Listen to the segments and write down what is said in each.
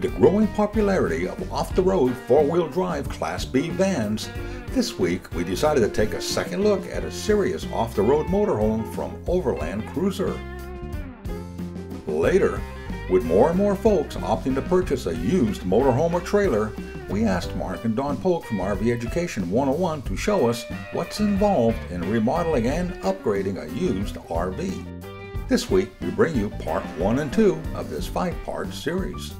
With the growing popularity of off-the-road four-wheel drive Class B vans, this week we decided to take a second look at a serious off-the-road motorhome from Overland Cruiser. Later, with more and more folks opting to purchase a used motorhome or trailer, we asked Mark and Dawn Polk from RV Education 101 to show us what's involved in remodeling and upgrading a used RV. This week, we bring you part one and two of this five-part series.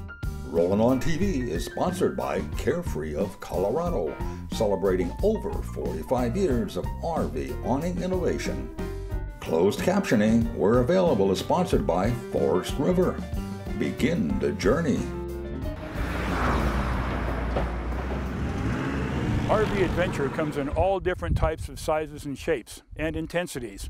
Rolling on TV is sponsored by Carefree of Colorado, celebrating over 45 years of RV awning innovation. Closed captioning, where available, is sponsored by Forest River. Begin the journey. RV Adventure comes in all different types of sizes and shapes and intensities.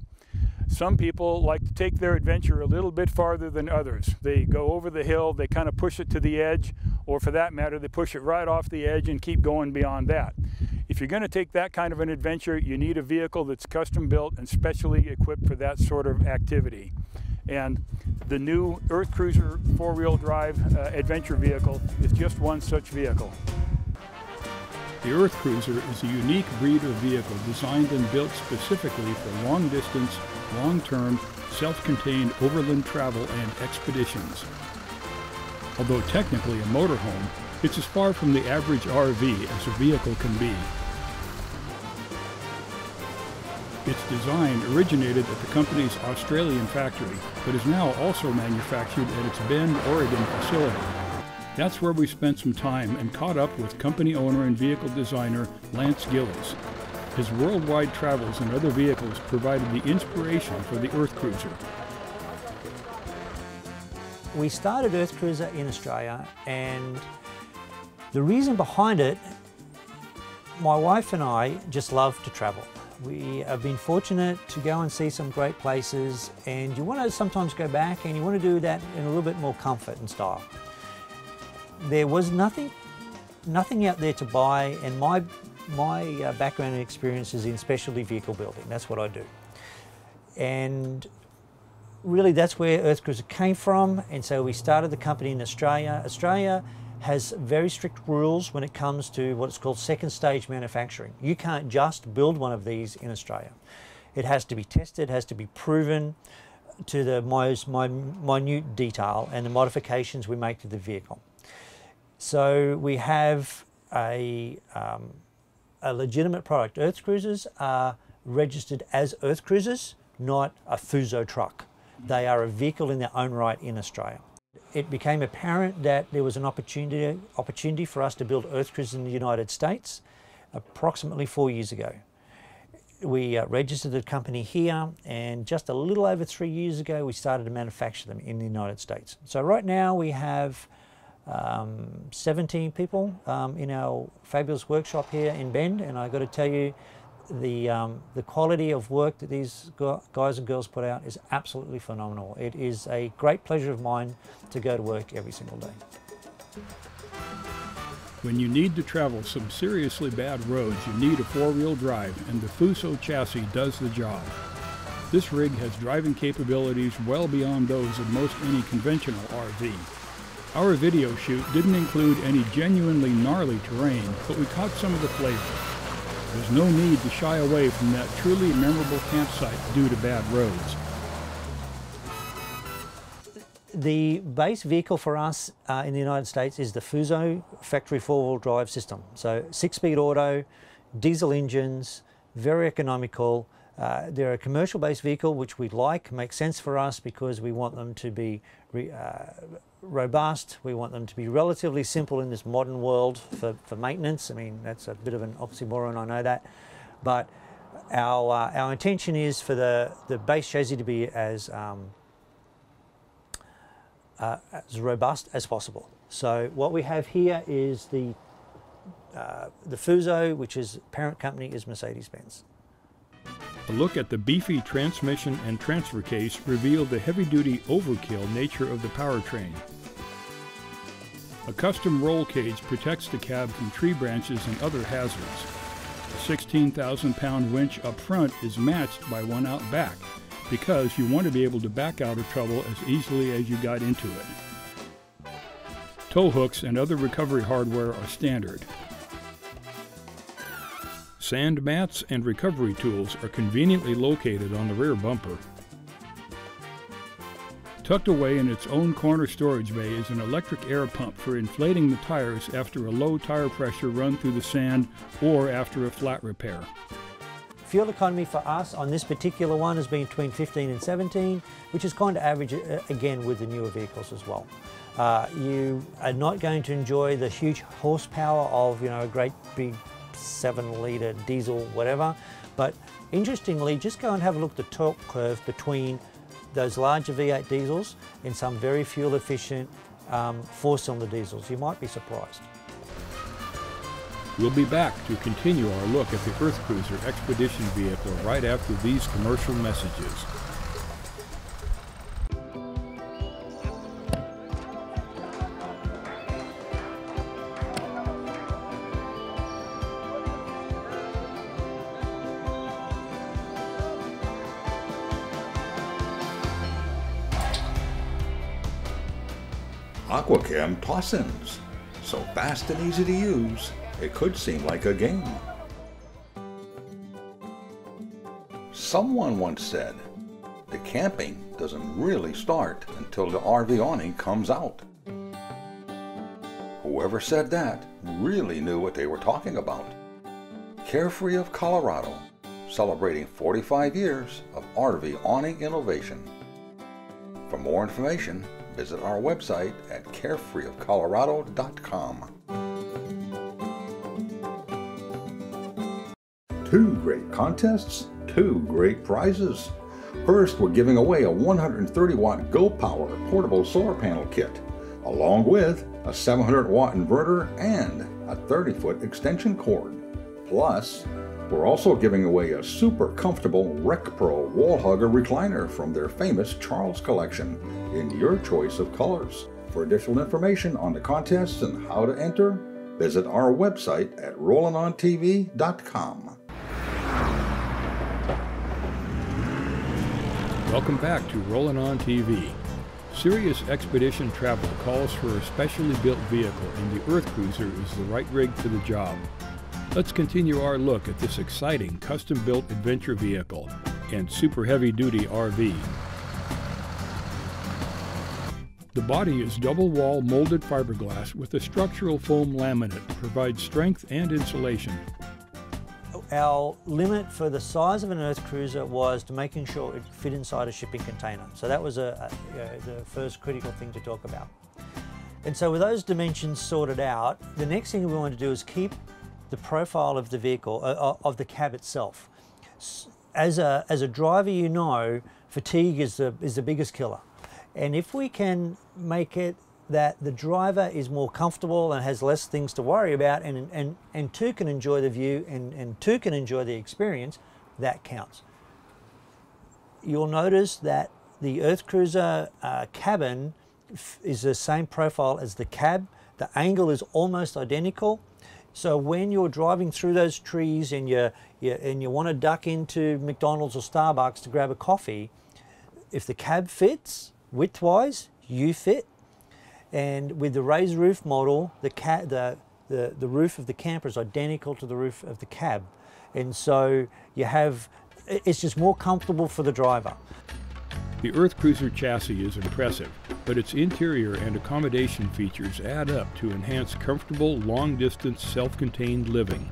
Some people like to take their adventure a little bit farther than others. They go over the hill, they kind of push it to the edge, or for that matter, they push it right off the edge and keep going beyond that. If you're going to take that kind of an adventure, you need a vehicle that's custom built and specially equipped for that sort of activity. And the new Earth Cruiser four-wheel drive uh, adventure vehicle is just one such vehicle. The Earth Cruiser is a unique breed of vehicle designed and built specifically for long distance, long-term, self-contained overland travel and expeditions. Although technically a motorhome, it's as far from the average RV as a vehicle can be. Its design originated at the company's Australian factory, but is now also manufactured at its Bend, Oregon facility. That's where we spent some time and caught up with company owner and vehicle designer Lance Gillies. His worldwide travels in other vehicles provided the inspiration for the Earth Cruiser. We started Earth Cruiser in Australia and the reason behind it, my wife and I just love to travel. We have been fortunate to go and see some great places and you want to sometimes go back and you want to do that in a little bit more comfort and style. There was nothing, nothing out there to buy and my my uh, background and experience is in specialty vehicle building. That's what I do. And really that's where Earth Cruiser came from. And so we started the company in Australia. Australia has very strict rules when it comes to what's called second stage manufacturing. You can't just build one of these in Australia. It has to be tested, has to be proven to the most minute detail and the modifications we make to the vehicle. So we have a um, a legitimate product. Earth Cruisers are registered as Earth Cruisers, not a Fuso truck. They are a vehicle in their own right in Australia. It became apparent that there was an opportunity, opportunity for us to build Earth Cruisers in the United States approximately four years ago. We uh, registered the company here and just a little over three years ago we started to manufacture them in the United States. So right now we have um, 17 people um, in our fabulous workshop here in Bend and I've got to tell you the, um, the quality of work that these guys and girls put out is absolutely phenomenal. It is a great pleasure of mine to go to work every single day. When you need to travel some seriously bad roads, you need a four-wheel drive, and the Fuso chassis does the job. This rig has driving capabilities well beyond those of most any conventional RV. Our video shoot didn't include any genuinely gnarly terrain, but we caught some of the flavor. There's no need to shy away from that truly memorable campsite due to bad roads. The base vehicle for us uh, in the United States is the Fuso factory four-wheel drive system. So six-speed auto, diesel engines, very economical. Uh, they're a commercial-based vehicle which we like, makes sense for us because we want them to be uh, robust. We want them to be relatively simple in this modern world for, for maintenance. I mean, that's a bit of an oxymoron, I know that. But our, uh, our intention is for the, the base chassis to be as, um, uh, as robust as possible. So what we have here is the, uh, the Fuso, which is parent company is Mercedes-Benz. A look at the beefy transmission and transfer case revealed the heavy-duty overkill nature of the powertrain. A custom roll cage protects the cab from tree branches and other hazards. A 16,000 pound winch up front is matched by one out back because you want to be able to back out of trouble as easily as you got into it. Tow hooks and other recovery hardware are standard. Sand mats and recovery tools are conveniently located on the rear bumper. Tucked away in its own corner storage bay is an electric air pump for inflating the tires after a low tire pressure run through the sand or after a flat repair. Fuel economy for us on this particular one has been between 15 and 17, which is kind of average uh, again with the newer vehicles as well. Uh, you are not going to enjoy the huge horsepower of you know a great big seven litre diesel whatever, but interestingly, just go and have a look at the torque curve between those larger V8 diesels and some very fuel efficient um, four cylinder diesels. You might be surprised. We'll be back to continue our look at the Earth Cruiser Expedition vehicle right after these commercial messages. Aqua-Kem Tossins. So fast and easy to use, it could seem like a game. Someone once said, the camping doesn't really start until the RV awning comes out. Whoever said that really knew what they were talking about. Carefree of Colorado, celebrating 45 years of RV awning innovation. For more information, visit our website at carefreeofcolorado.com. Two great contests, two great prizes. First, we're giving away a 130 watt Go Power portable solar panel kit, along with a 700 watt inverter and a 30 foot extension cord. Plus, we're also giving away a super comfortable Rec Pro wall hugger recliner from their famous Charles collection in your choice of colors. For additional information on the contests and how to enter, visit our website at RollingOnTV.com. Welcome back to Rollin' On TV. Serious Expedition Travel calls for a specially built vehicle, and the Earth Cruiser is the right rig for the job. Let's continue our look at this exciting custom built adventure vehicle and super heavy duty RV. The body is double wall molded fiberglass with a structural foam laminate to provide strength and insulation. Our limit for the size of an Earth Cruiser was to making sure it fit inside a shipping container. So that was a, a, you know, the first critical thing to talk about. And so with those dimensions sorted out, the next thing we want to do is keep the profile of the vehicle, uh, uh, of the cab itself. As a, as a driver, you know, fatigue is the, is the biggest killer. And if we can make it that the driver is more comfortable and has less things to worry about and, and, and two can enjoy the view and, and two can enjoy the experience, that counts. You'll notice that the Earth Cruiser uh, cabin is the same profile as the cab. The angle is almost identical. So when you're driving through those trees and you, you and you want to duck into McDonald's or Starbucks to grab a coffee, if the cab fits widthwise, you fit. And with the raised roof model, the, the, the, the roof of the camper is identical to the roof of the cab. And so you have, it's just more comfortable for the driver. The Earth Cruiser chassis is impressive, but its interior and accommodation features add up to enhance comfortable, long-distance, self-contained living.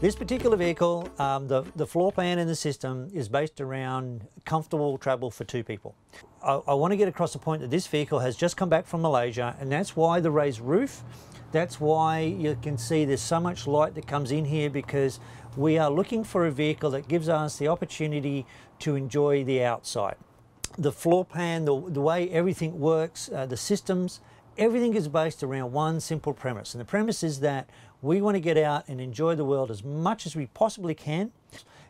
This particular vehicle, um, the, the floor plan in the system is based around comfortable travel for two people. I, I want to get across the point that this vehicle has just come back from Malaysia and that's why the raised roof, that's why you can see there's so much light that comes in here because we are looking for a vehicle that gives us the opportunity to enjoy the outside the floor plan, the, the way everything works, uh, the systems, everything is based around one simple premise. And the premise is that we want to get out and enjoy the world as much as we possibly can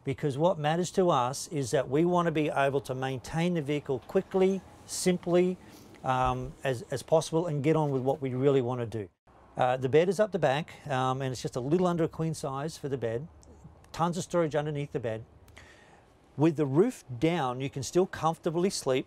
because what matters to us is that we want to be able to maintain the vehicle quickly, simply, um, as, as possible and get on with what we really want to do. Uh, the bed is up the back um, and it's just a little under a queen size for the bed. Tons of storage underneath the bed. With the roof down, you can still comfortably sleep.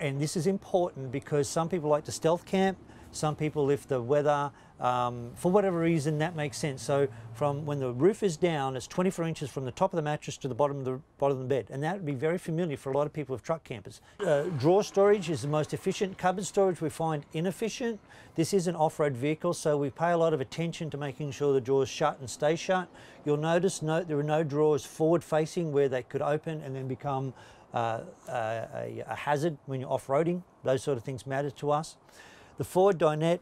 And this is important because some people like to stealth camp. Some people, if the weather, um, for whatever reason, that makes sense. So from when the roof is down, it's 24 inches from the top of the mattress to the bottom of the bottom of the bed, and that would be very familiar for a lot of people with truck campers. Uh, drawer storage is the most efficient. Cupboard storage we find inefficient. This is an off-road vehicle, so we pay a lot of attention to making sure the drawers shut and stay shut. You'll notice note there are no drawers forward-facing where they could open and then become uh, a, a, hazard when you're off-roading. Those sort of things matter to us. The Ford dinette,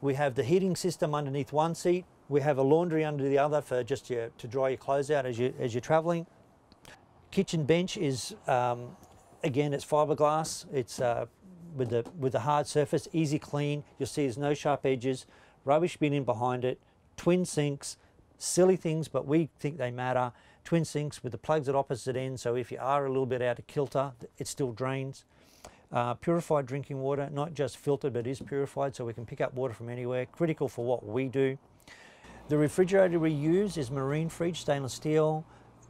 we have the heating system underneath one seat. We have a laundry under the other for just your, to dry your clothes out as, you, as you're traveling. Kitchen bench is, um, again, it's fiberglass. It's uh, with, the, with the hard surface, easy clean. You'll see there's no sharp edges, rubbish bin in behind it, twin sinks, silly things, but we think they matter. Twin sinks with the plugs at opposite ends, so if you are a little bit out of kilter, it still drains. Uh, purified drinking water, not just filtered, but is purified, so we can pick up water from anywhere. Critical for what we do. The refrigerator we use is marine fridge stainless steel.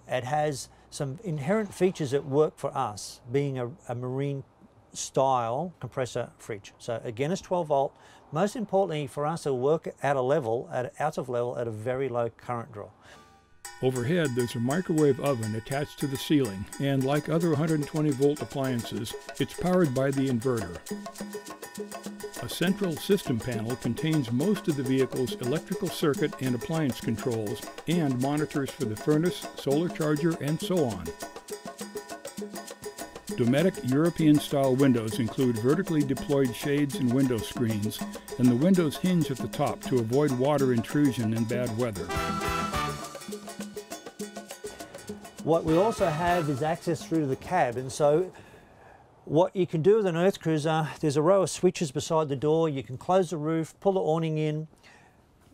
It has some inherent features that work for us, being a, a marine style compressor fridge. So again, it's 12 volt. Most importantly for us, it'll work at a level, at out of level, at a very low current draw. Overhead, there's a microwave oven attached to the ceiling, and like other 120 volt appliances, it's powered by the inverter. A central system panel contains most of the vehicle's electrical circuit and appliance controls, and monitors for the furnace, solar charger, and so on. Dometic European-style windows include vertically deployed shades and window screens, and the windows hinge at the top to avoid water intrusion in bad weather. What we also have is access through to the cab and so what you can do with an earth cruiser, there's a row of switches beside the door, you can close the roof, pull the awning in,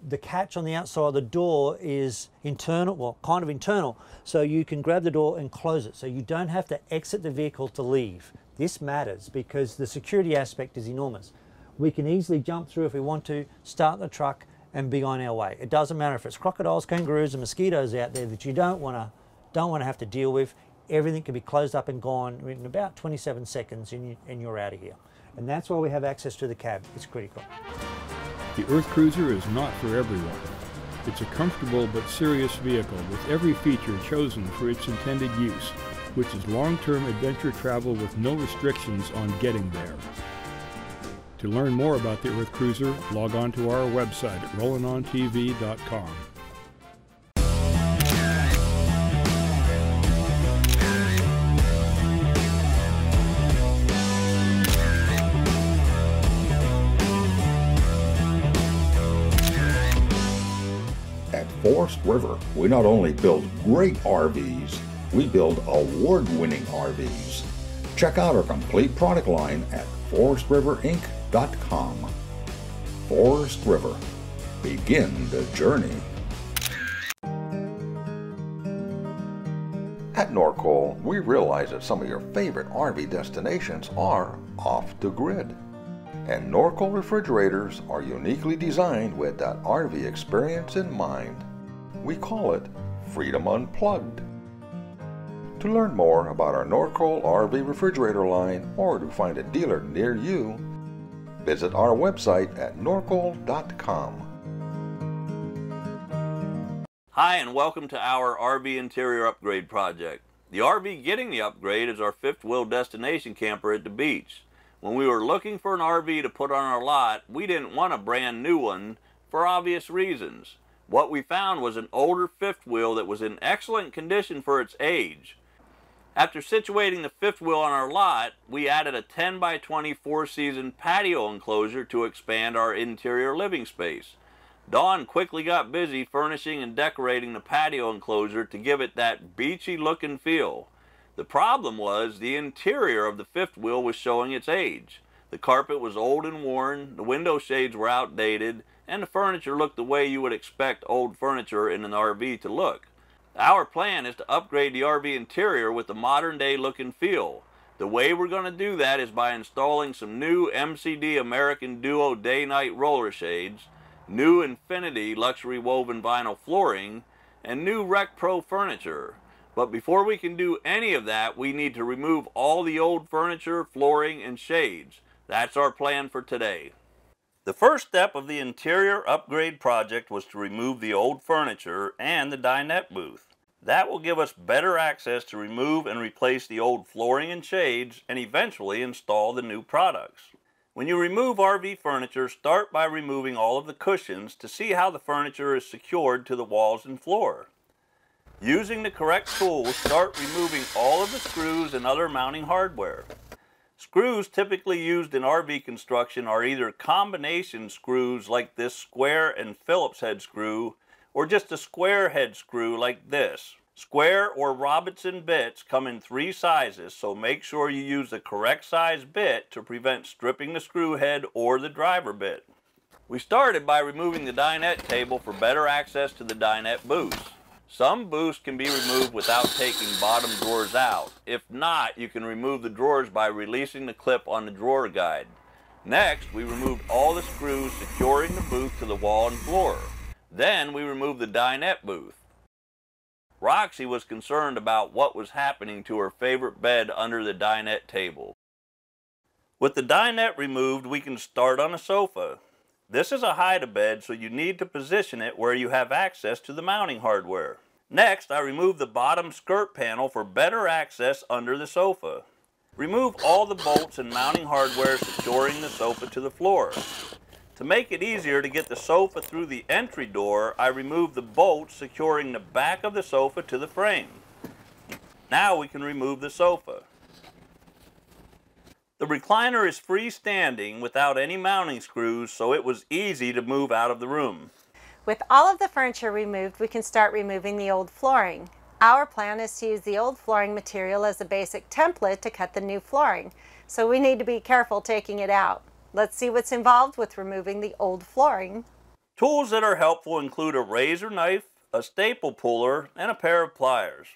the catch on the outside of the door is internal, well, kind of internal, so you can grab the door and close it. So you don't have to exit the vehicle to leave. This matters because the security aspect is enormous. We can easily jump through if we want to, start the truck and be on our way. It doesn't matter if it's crocodiles, kangaroos and mosquitoes out there that you don't want to don't want to have to deal with. Everything can be closed up and gone in about 27 seconds and, you, and you're out of here. And that's why we have access to the cab. It's critical. The Earth Cruiser is not for everyone. It's a comfortable but serious vehicle with every feature chosen for its intended use, which is long-term adventure travel with no restrictions on getting there. To learn more about the Earth Cruiser, log on to our website at rollinontv.com. Forest River, we not only build great RVs, we build award-winning RVs. Check out our complete product line at forestriverinc.com. Forest River. Begin the journey. At Norcold, we realize that some of your favorite RV destinations are off the grid. And Norcold refrigerators are uniquely designed with that RV experience in mind. We call it Freedom Unplugged. To learn more about our Norcold RV refrigerator line or to find a dealer near you, visit our website at norcold.com. Hi, and welcome to our RV interior upgrade project. The RV getting the upgrade is our fifth wheel destination camper at the beach. When we were looking for an RV to put on our lot, we didn't want a brand new one for obvious reasons. What we found was an older fifth wheel that was in excellent condition for its age. After situating the fifth wheel on our lot, we added a 10 by 20 four-season patio enclosure to expand our interior living space. Dawn quickly got busy furnishing and decorating the patio enclosure to give it that beachy look and feel. The problem was the interior of the fifth wheel was showing its age. The carpet was old and worn, the window shades were outdated, and the furniture looked the way you would expect old furniture in an RV to look. Our plan is to upgrade the RV interior with a modern day look and feel. The way we're going to do that is by installing some new MCD American Duo day-night roller shades, new Infinity luxury woven vinyl flooring, and new Rec Pro furniture. But before we can do any of that, we need to remove all the old furniture, flooring, and shades. That's our plan for today. The first step of the interior upgrade project was to remove the old furniture and the dinette booth. That will give us better access to remove and replace the old flooring and shades and eventually install the new products. When you remove RV furniture, start by removing all of the cushions to see how the furniture is secured to the walls and floor. Using the correct tools, start removing all of the screws and other mounting hardware. Screws typically used in RV construction are either combination screws like this square and Phillips head screw, or just a square head screw like this. Square or Robertson bits come in three sizes, so make sure you use the correct size bit to prevent stripping the screw head or the driver bit. We started by removing the dinette table for better access to the dinette booths. Some booths can be removed without taking bottom drawers out. If not, you can remove the drawers by releasing the clip on the drawer guide. Next, we removed all the screws securing the booth to the wall and floor. Then we removed the dinette booth. Roxy was concerned about what was happening to her favorite bed under the dinette table. With the dinette removed, we can start on a sofa. This is a hide-a-bed, so you need to position it where you have access to the mounting hardware. Next, I remove the bottom skirt panel for better access under the sofa. Remove all the bolts and mounting hardware securing the sofa to the floor. To make it easier to get the sofa through the entry door, I remove the bolts securing the back of the sofa to the frame. Now we can remove the sofa. The recliner is freestanding without any mounting screws, so it was easy to move out of the room. With all of the furniture removed, we can start removing the old flooring. Our plan is to use the old flooring material as a basic template to cut the new flooring, so we need to be careful taking it out. Let's see what's involved with removing the old flooring. Tools that are helpful include a razor knife, a staple puller, and a pair of pliers.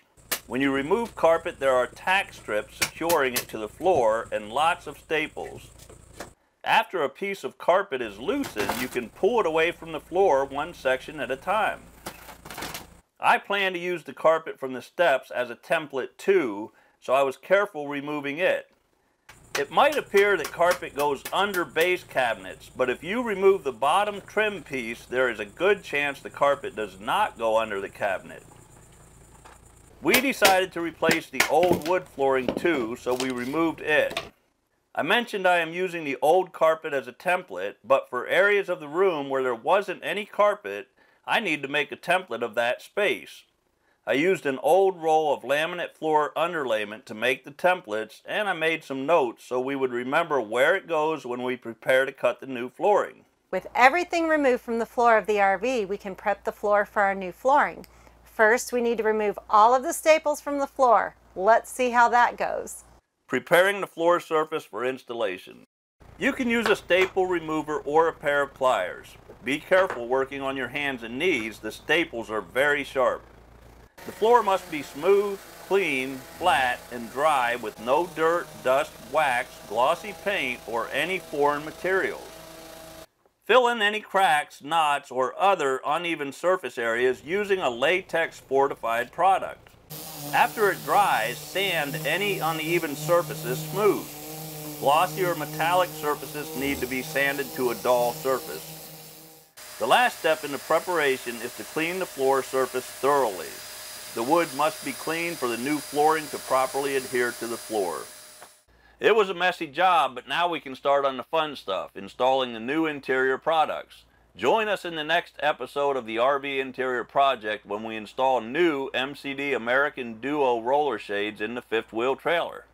When you remove carpet, there are tack strips securing it to the floor and lots of staples. After a piece of carpet is loosened, you can pull it away from the floor one section at a time. I plan to use the carpet from the steps as a template too, so I was careful removing it. It might appear that carpet goes under base cabinets, but if you remove the bottom trim piece, there is a good chance the carpet does not go under the cabinet. We decided to replace the old wood flooring too, so we removed it. I mentioned I am using the old carpet as a template, but for areas of the room where there wasn't any carpet, I need to make a template of that space. I used an old roll of laminate floor underlayment to make the templates, and I made some notes so we would remember where it goes when we prepare to cut the new flooring. With everything removed from the floor of the RV, we can prep the floor for our new flooring. First, we need to remove all of the staples from the floor. Let's see how that goes. Preparing the floor surface for installation. You can use a staple remover or a pair of pliers. Be careful working on your hands and knees, the staples are very sharp. The floor must be smooth, clean, flat, and dry with no dirt, dust, wax, glossy paint, or any foreign materials. Fill in any cracks, knots, or other uneven surface areas using a latex fortified product. After it dries, sand any uneven surfaces smooth. Glossy or metallic surfaces need to be sanded to a dull surface. The last step in the preparation is to clean the floor surface thoroughly. The wood must be cleaned for the new flooring to properly adhere to the floor. It was a messy job, but now we can start on the fun stuff, installing the new interior products. Join us in the next episode of the RV Interior Project when we install new MCD American Duo roller shades in the fifth wheel trailer.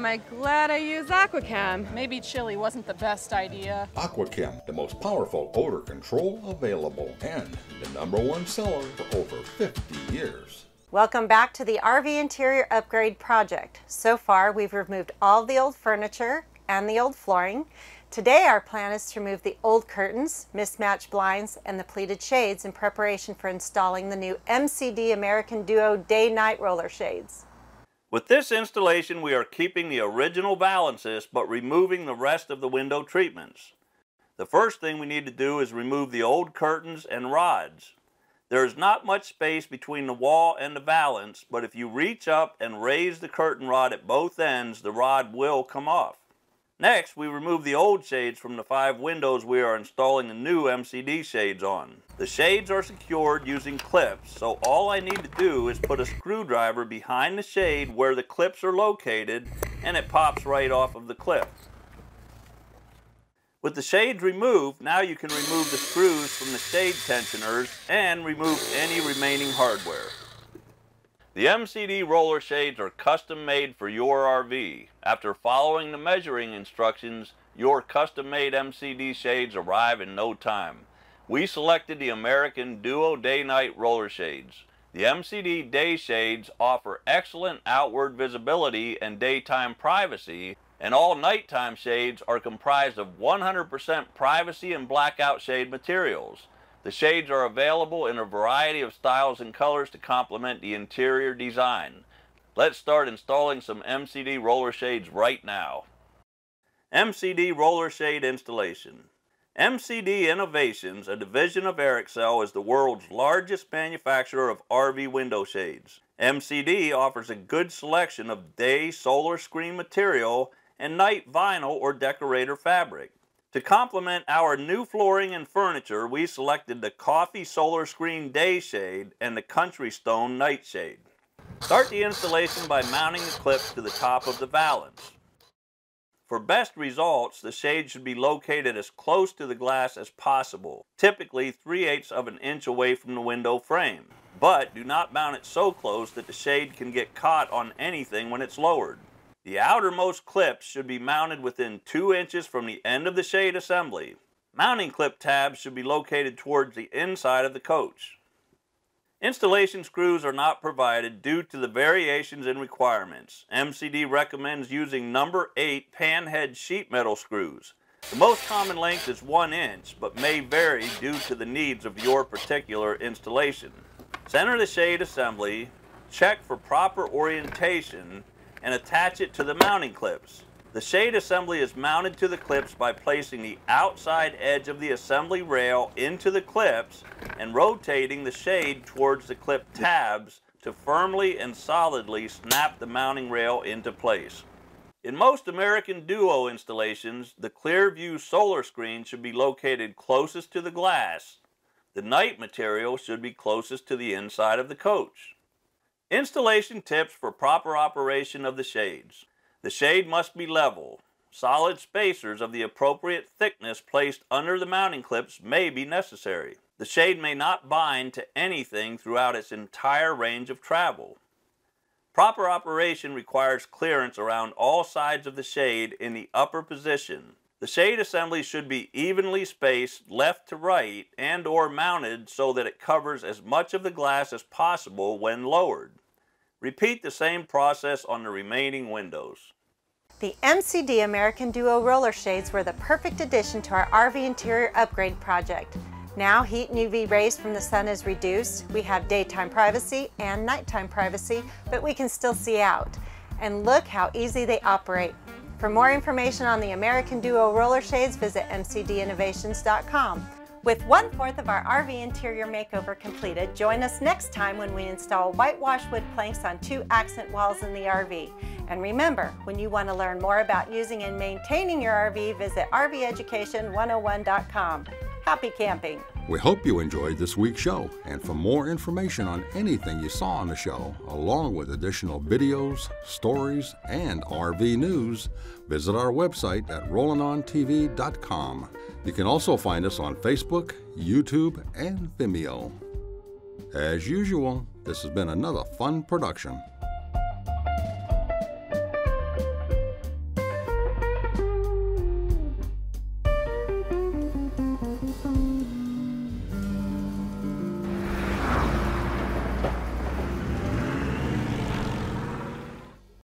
Am I glad I used Aqua-Kem. Maybe chili wasn't the best idea. Aqua-Kem, the most powerful odor control available and the number one seller for over 50 years. Welcome back to the RV Interior Upgrade Project. So far, we've removed all the old furniture and the old flooring. Today, our plan is to remove the old curtains, mismatched blinds, and the pleated shades in preparation for installing the new MCD American Duo Day-Night Roller Shades. With this installation, we are keeping the original valances, but removing the rest of the window treatments. The first thing we need to do is remove the old curtains and rods. There is not much space between the wall and the valance, but if you reach up and raise the curtain rod at both ends, the rod will come off. Next, we remove the old shades from the five windows we are installing the new MCD shades on. The shades are secured using clips, so all I need to do is put a screwdriver behind the shade where the clips are located and it pops right off of the clip. With the shades removed, now you can remove the screws from the shade tensioners and remove any remaining hardware. The MCD roller shades are custom made for your RV. After following the measuring instructions, your custom made MCD shades arrive in no time. We selected the American Duo Day Night roller shades. The MCD day shades offer excellent outward visibility and daytime privacy, and all nighttime shades are comprised of 100% privacy and blackout shade materials. The shades are available in a variety of styles and colors to complement the interior design. Let's start installing some MCD roller shades right now. MCD roller shade installation. MCD Innovations, a division of Airxcel, is the world's largest manufacturer of RV window shades. MCD offers a good selection of day solar screen material and night vinyl or decorator fabric. To complement our new flooring and furniture, we selected the Coffee Solar Screen Day Shade and the Country Stone Night Shade. Start the installation by mounting the clips to the top of the valance. For best results, the shade should be located as close to the glass as possible, typically 3 eighths of an inch away from the window frame. But do not mount it so close that the shade can get caught on anything when it's lowered. The outermost clips should be mounted within 2 inches from the end of the shade assembly. Mounting clip tabs should be located towards the inside of the coach. Installation screws are not provided due to the variations in requirements. MCD recommends using number 8 panhead sheet metal screws. The most common length is 1 inch, but may vary due to the needs of your particular installation. Center the shade assembly, check for proper orientation, and attach it to the mounting clips. The shade assembly is mounted to the clips by placing the outside edge of the assembly rail into the clips and rotating the shade towards the clip tabs to firmly and solidly snap the mounting rail into place. In most American Duo installations, the Clearview solar screen should be located closest to the glass. The night material should be closest to the inside of the coach. Installation tips for proper operation of the shades. The shade must be level. Solid spacers of the appropriate thickness placed under the mounting clips may be necessary. The shade may not bind to anything throughout its entire range of travel. Proper operation requires clearance around all sides of the shade in the upper position. The shade assembly should be evenly spaced left to right and or mounted so that it covers as much of the glass as possible when lowered. Repeat the same process on the remaining windows. The MCD American Duo roller shades were the perfect addition to our RV interior upgrade project. Now heat and UV rays from the sun is reduced. We have daytime privacy and nighttime privacy, but we can still see out. And look how easy they operate. For more information on the American Duo roller shades, visit mcdinnovations.com. With one-fourth of our RV interior makeover completed, join us next time when we install whitewash wood planks on two accent walls in the RV. And remember, when you want to learn more about using and maintaining your RV, visit RVEducation101.com. Happy camping! We hope you enjoyed this week's show, and for more information on anything you saw on the show, along with additional videos, stories, and RV news, visit our website at RollingOnTV.com. You can also find us on Facebook, YouTube, and Vimeo. As usual, this has been another fun production.